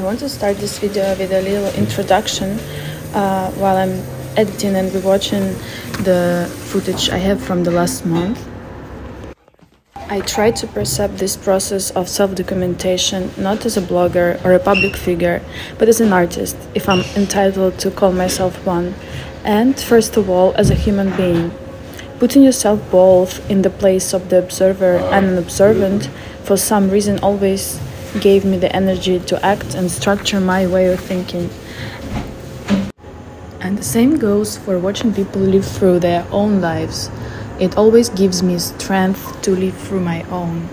want to start this video with a little introduction uh, while I'm editing and rewatching the footage I have from the last month. I try to perceive this process of self documentation not as a blogger or a public figure, but as an artist, if I'm entitled to call myself one, and first of all, as a human being. Putting yourself both in the place of the observer and an observant for some reason always gave me the energy to act and structure my way of thinking. And the same goes for watching people live through their own lives. It always gives me strength to live through my own.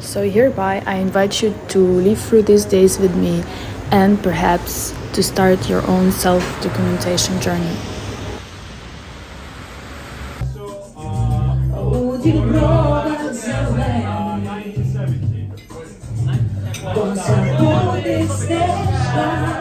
So, hereby, I invite you to live through these days with me and perhaps to start your own self documentation journey. Uh, oh, Ти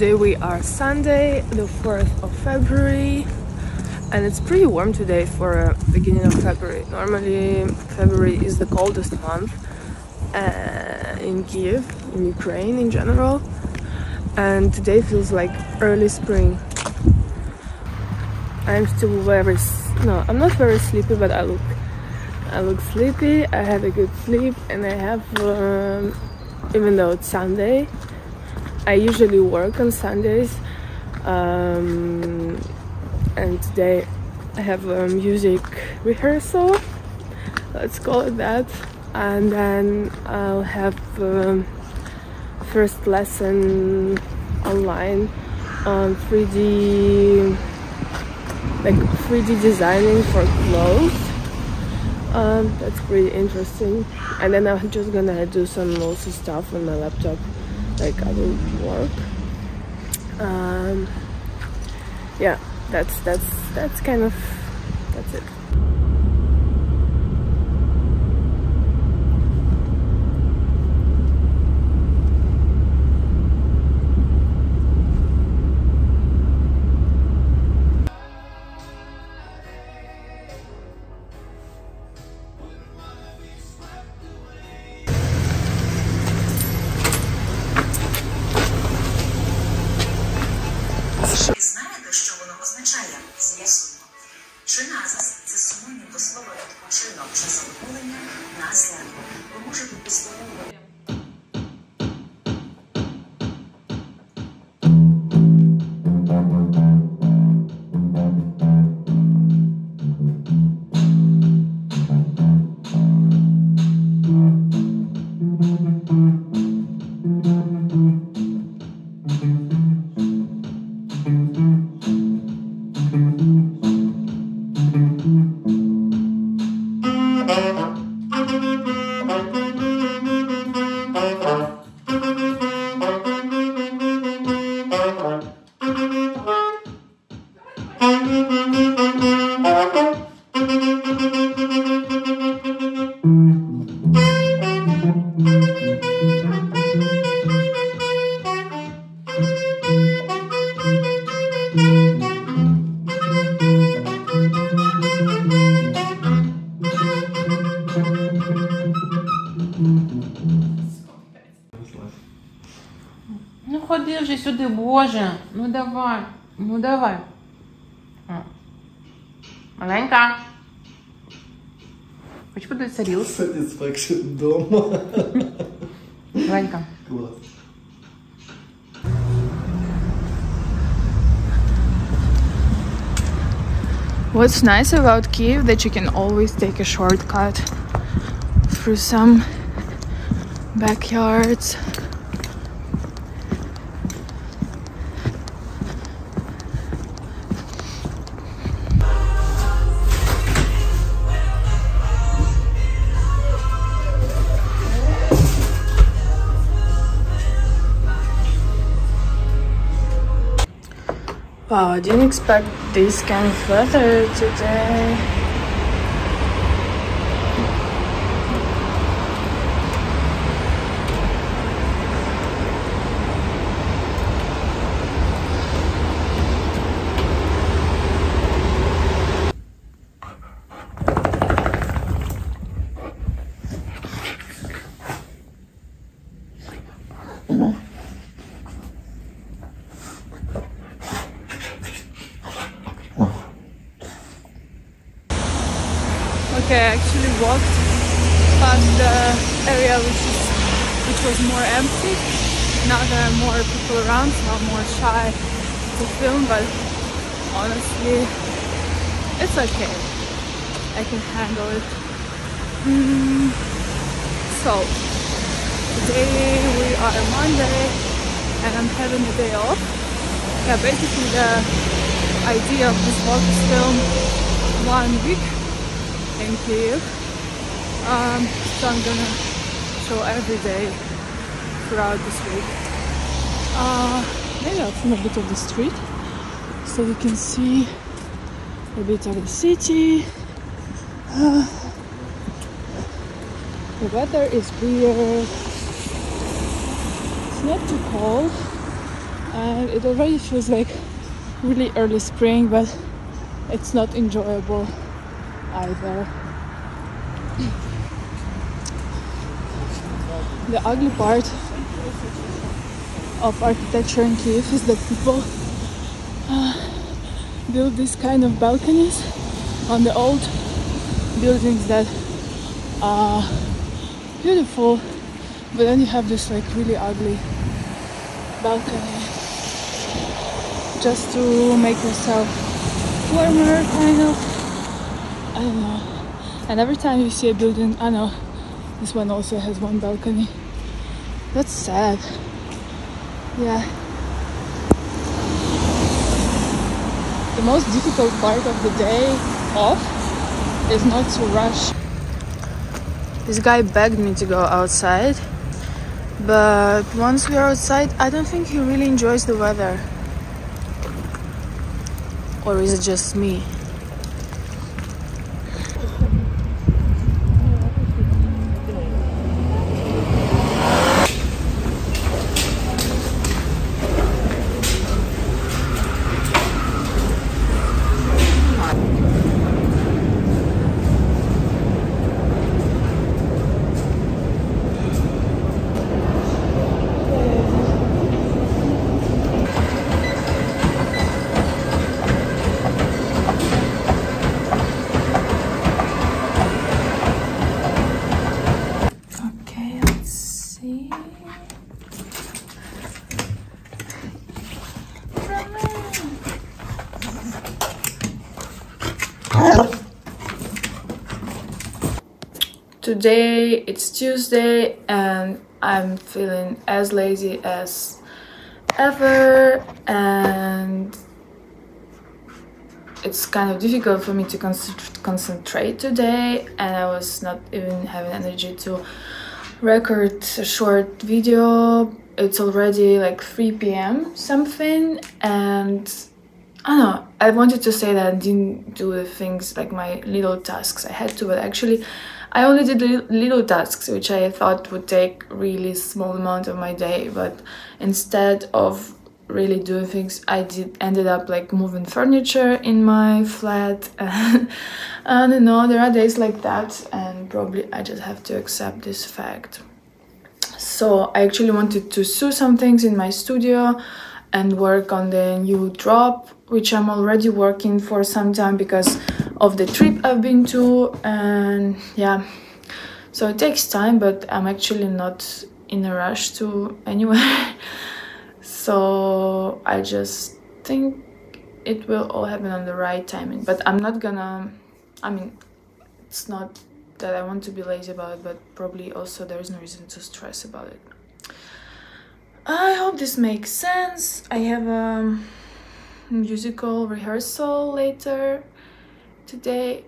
Today we are Sunday, the 4th of February, and it's pretty warm today for uh, beginning of February. Normally, February is the coldest month uh, in Kiev, in Ukraine in general, and today feels like early spring. I'm still very no, I'm not very sleepy, but I look I look sleepy. I had a good sleep, and I have um, even though it's Sunday. I usually work on Sundays, um, and today I have a music rehearsal. Let's call it that, and then I'll have um, first lesson online on 3D, like 3D designing for clothes. Um, that's pretty interesting. And then I'm just gonna do some also stuff on my laptop, like I will work. Um, yeah, that's that's that's kind of that's it. ходи вже сюди, Боже. Ну давай. Ну давай. О. Маленька. Хочеш подивитися рілс? Satisfaction дома. Маленька. Клас. What's nice about Kiev that you can always take a shortcut through some backyards. Wow, I didn't expect this kind of weather today. Okay, I actually walked past the area which is which was more empty. Now there are more people around, so I'm more shy to film, but honestly, it's okay. I can handle it. Mm, so today we are Monday, and I'm having a day off. Yeah, basically the idea of this vlog is film one week in Kiev. Um, so I'm gonna show every day throughout this week. Uh, maybe a bit of the street so you can see a bit of the city. Uh, the weather is weird. It's not too cold and it already feels like really early spring but it's not enjoyable either. The ugly part of architecture in Kiev is that people uh, build these kind of balconies on the old buildings that are beautiful, but then you have this like really ugly balcony just to make yourself warmer, kind of. I don't know. And every time you see a building, I know this one also has one balcony. That's sad. Yeah. The most difficult part of the day off is not to rush. This guy begged me to go outside, but once we are outside, I don't think he really enjoys the weather. Or is it just me? Today it's Tuesday and I'm feeling as lazy as ever and it's kind of difficult for me to concent- concentrate today and I was not even having energy to record a short video. It's already like 3 p.m. something and I don't know. I wanted to say that I didn't do the things like my little tasks I had to, but actually I only did little tasks which I thought would take really small amount of my day, but instead of really doing things I did ended up like moving furniture in my flat and don't know there are days like that and probably I just have to accept this fact. So I actually wanted to sew some things in my studio and work on the new drop which I'm already working for some time because of the trip I've been to and yeah. So it takes time but I'm actually not in a rush to anywhere. So I just think it will all happen on the right timing but I'm not gonna I mean it's not that I want to be lazy about it but probably also there is no reason to stress about it. I hope this makes sense. I have a musical rehearsal later today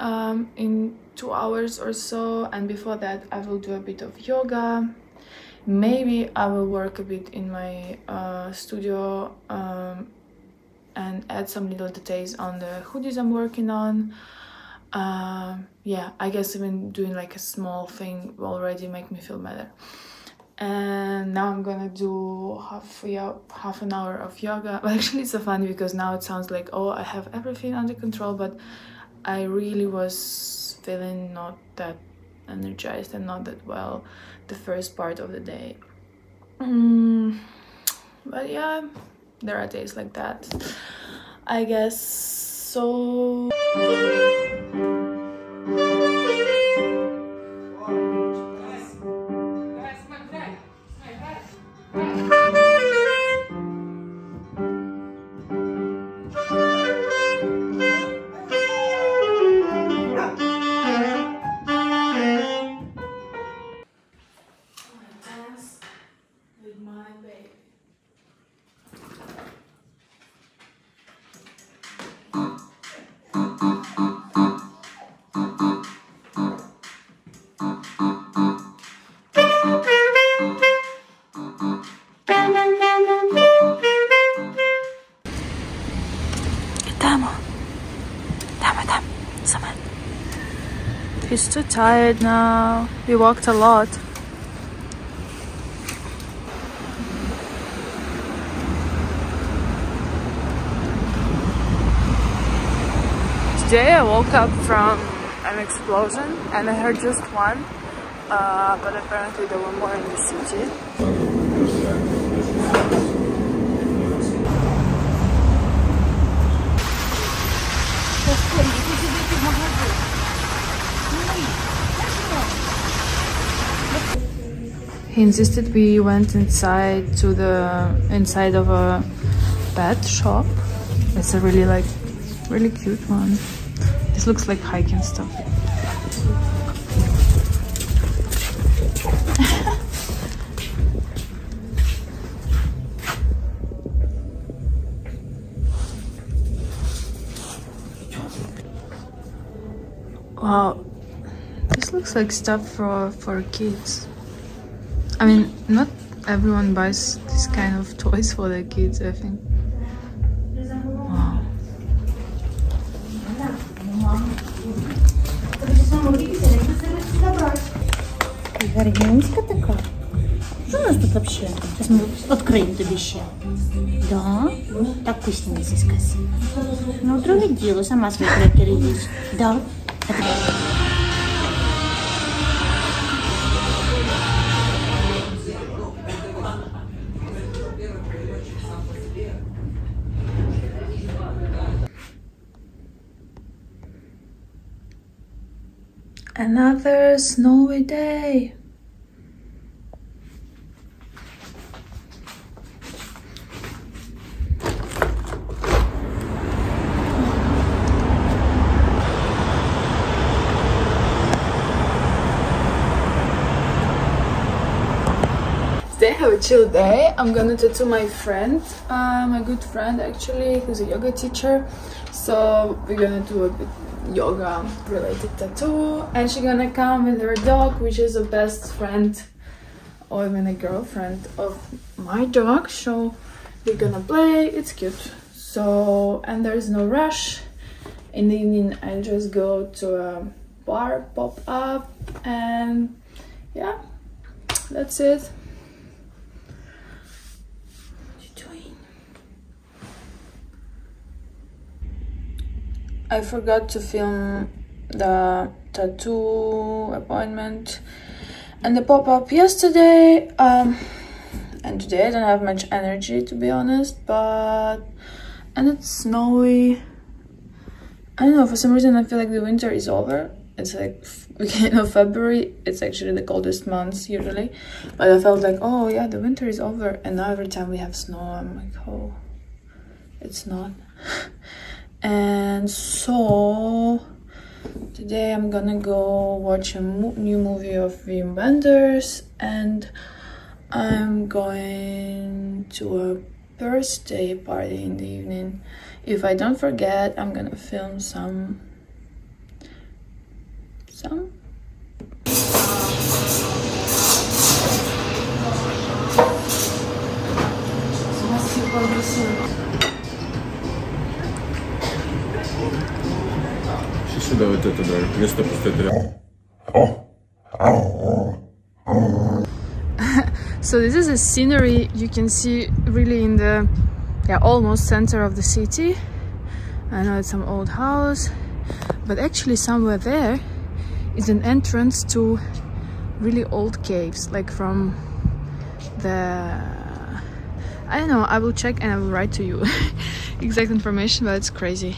um, in two hours or so and before that I will do a bit of yoga maybe I will work a bit in my uh, studio um, and add some little details on the hoodies I'm working on. Um, yeah, I guess even doing like a small thing already make me feel better. And now I'm gonna do half half an hour of yoga. But actually, it's so funny because now it sounds like oh I have everything under control, but I really was feeling not that energized and not that well the first part of the day. Mm, but yeah, there are days like that. I guess so. Too tired now. We walked a lot. Today I woke up from an explosion and I heard just one, uh, but apparently there were more in the city. Insisted we went inside to the inside of a pet shop. It's a really like really cute one. This looks like hiking stuff. wow, this looks like stuff for for kids. I mean, not everyone buys this kind of toys for their kids. I think. Wow. Гарнюнська така. Що у нас тут вообще? Сейчас мы откроем тобі ще. Да? Так вкусница сказ. Ну, друге діло, сама свої крекери їсть. Да? Так. Another snowy day. Today I have a chill day. I'm gonna tattoo my friend, uh, my good friend actually, who's a yoga teacher. So we're gonna do a bit yoga related tattoo. And she's gonna come with her dog which is a best friend or even a girlfriend of my dog. So we're gonna play. It's cute. So and there's no rush. In the evening i just go to a bar pop up and yeah that's it what you doing I forgot to film the tattoo appointment and the pop-up yesterday um and today I don't have much energy to be honest but and it's snowy. I don't know for some reason I feel like the winter is over. It's like beginning of February it's actually the coldest months usually but I felt like oh yeah the winter is over and now every time we have snow I'm like oh it's not and so today I'm gonna go watch a mo new movie of Wim Wenders and I'm going to a birthday party in the evening. If I don't forget, I'm gonna film some some делать это, да, вместо поставить рядом. So this is a scenery you can see really in the yeah almost center of the city. I know it's some old house, but actually somewhere there is an entrance to really old caves, like from the I don't know. I will check and I will write to you exact information, but it's crazy.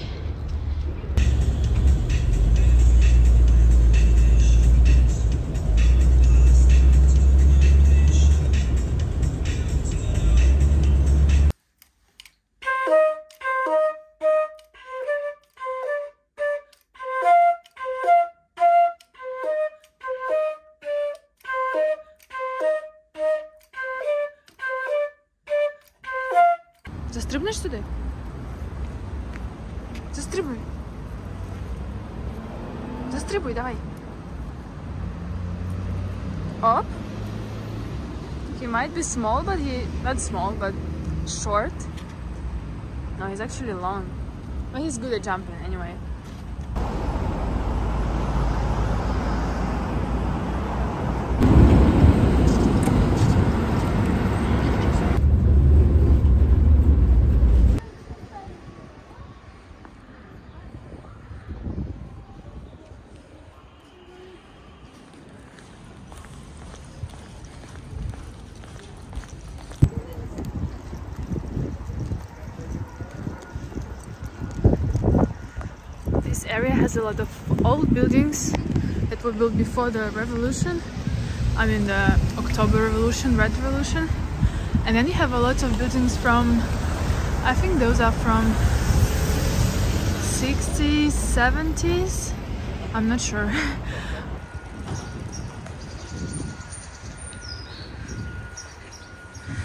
Застрибуй, давай. Up. He might be small, but he not small, but short. No, he's actually long. But he's good at jumping anyway. Area has a lot of old buildings that were built before the revolution. I mean the October Revolution, Red Revolution. And then you have a lot of buildings from, I think those are from 60s, 70s. I'm not sure.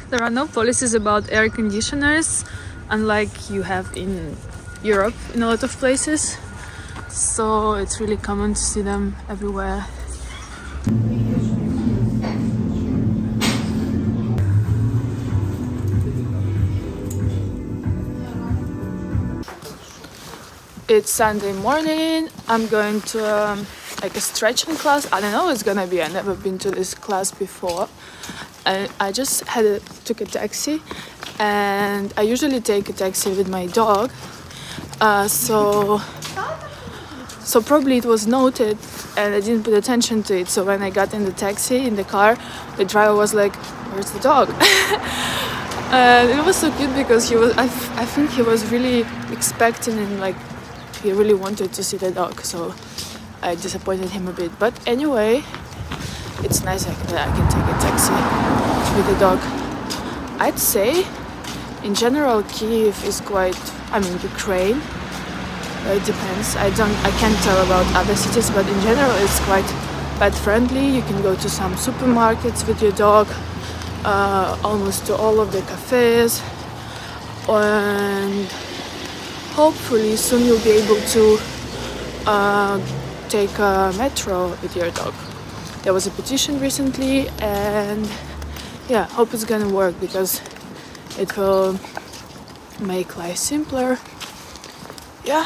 There are no policies about air conditioners, unlike you have in Europe in a lot of places. So it's really common to see them everywhere. It's Sunday morning. I'm going to um, like a stretching class. I don't know it's gonna be. I've never been to this class before. I, I just had a, took a taxi, and I usually take a taxi with my dog. Uh, so so probably it was noted, and I didn't put attention to it. So when I got in the taxi in the car, the driver was like, "Where's the dog?" and it was so cute because he was. I, I think he was really expecting and like he really wanted to see the dog. So I disappointed him a bit. But anyway, it's nice that I can take a taxi with the dog. I'd say, in general, Kiev is quite. I mean, Ukraine. Uh, It depends. I don't. I can't tell about other cities, but in general, it's quite pet friendly. You can go to some supermarkets with your dog, uh, almost to all of the cafes, and hopefully soon you'll be able to uh, take a metro with your dog. There was a petition recently, and yeah, hope it's gonna work because it will make life simpler. Yeah,